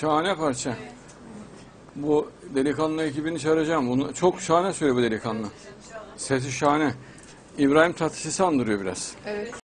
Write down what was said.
şahane parça. Bu delikanlı ekibini çağıracağım. Bunu çok şahane söylüyor bu delikanlı. Sesi şahane. İbrahim Tatlıses'i andırıyor biraz. Evet.